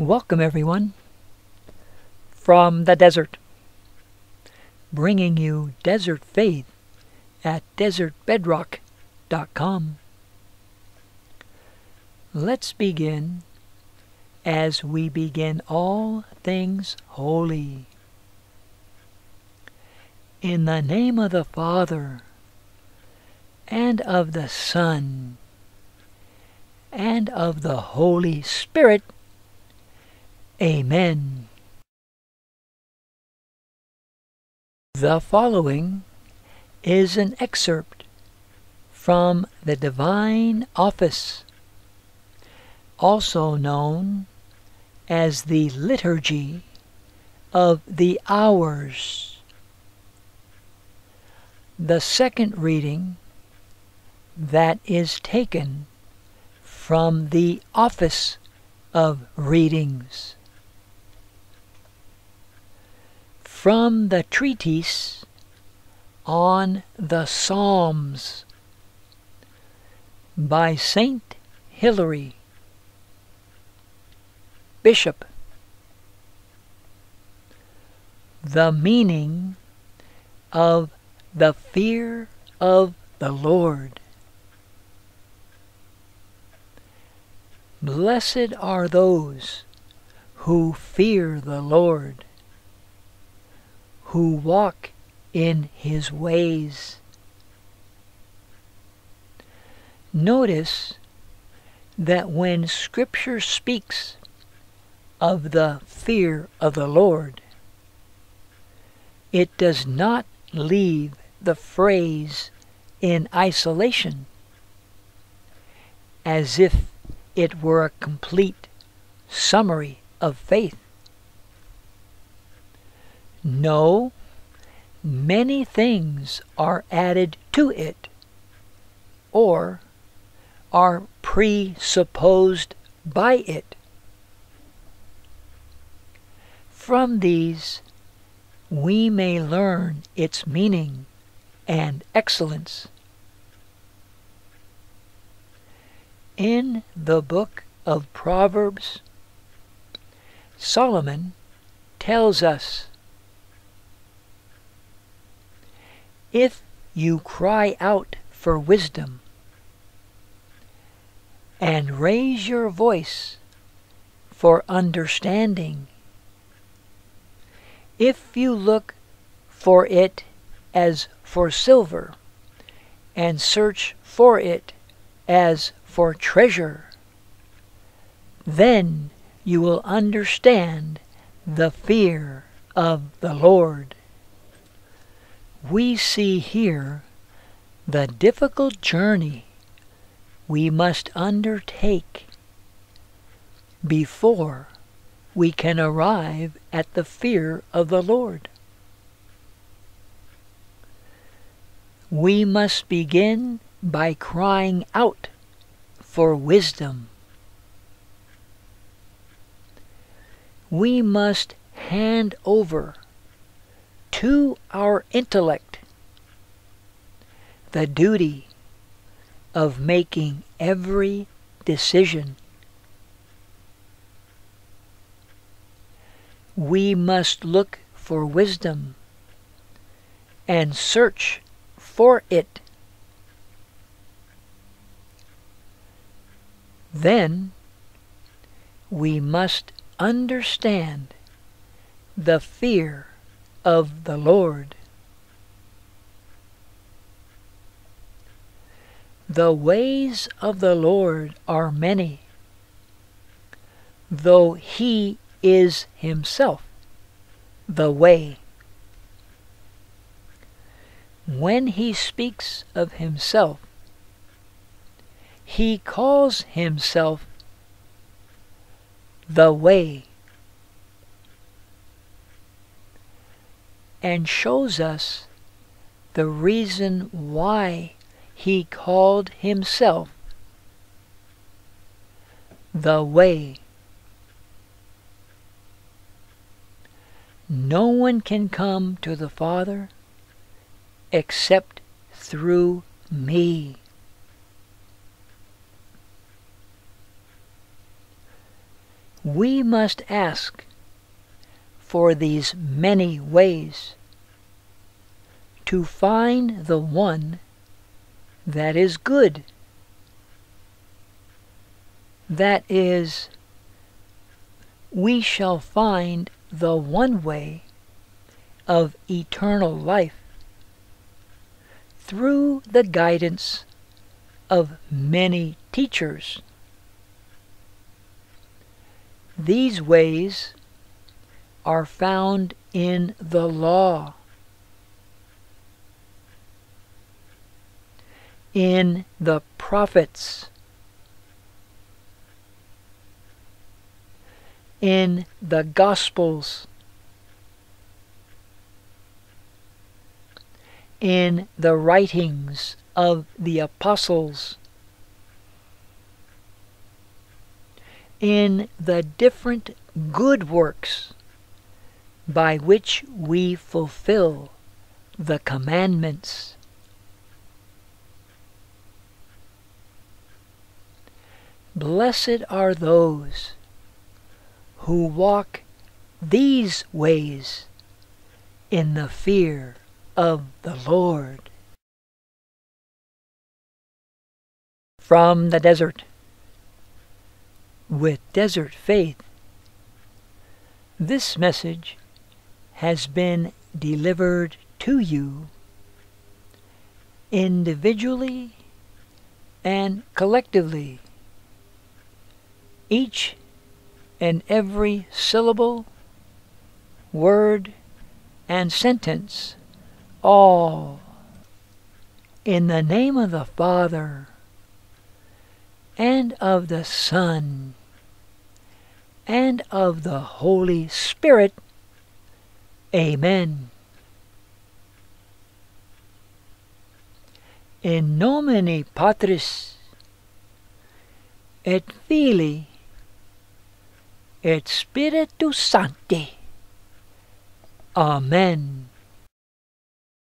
Welcome, everyone, from the desert, bringing you desert faith at desertbedrock.com. Let's begin as we begin all things holy. In the name of the Father, and of the Son, and of the Holy Spirit. Amen. The following is an excerpt from the Divine Office, also known as the Liturgy of the Hours. The second reading that is taken from the Office of Readings. From the Treatise on the Psalms by Saint Hilary, Bishop. The meaning of the fear of the Lord. Blessed are those who fear the Lord, who walk in his ways. Notice that when Scripture speaks of the fear of the Lord, it does not leave the phrase in isolation as if it were a complete summary of faith. No, many things are added to it or are presupposed by it. From these, we may learn its meaning and excellence. In the book of Proverbs, Solomon tells us If you cry out for wisdom and raise your voice for understanding, if you look for it as for silver and search for it as for treasure, then you will understand the fear of the Lord. We see here the difficult journey we must undertake before we can arrive at the fear of the Lord. We must begin by crying out for wisdom. We must hand over to our intellect the duty of making every decision. We must look for wisdom and search for it Then we must understand the fear of the Lord. The ways of the Lord are many, though He is Himself the way. When He speaks of Himself, he calls himself the way and shows us the reason why he called himself the way. No one can come to the Father except through me. we must ask for these many ways to find the one that is good. That is, we shall find the one way of eternal life through the guidance of many teachers. These ways are found in the law, in the prophets, in the Gospels, in the writings of the apostles, in the different good works by which we fulfill the commandments. Blessed are those who walk these ways in the fear of the Lord. From the desert, with desert faith, this message has been delivered to you individually and collectively. Each and every syllable, word, and sentence, all in the name of the Father and of the Son and of the Holy Spirit. Amen. In nomine Patris et Filii et Spiritus Sancti. Amen.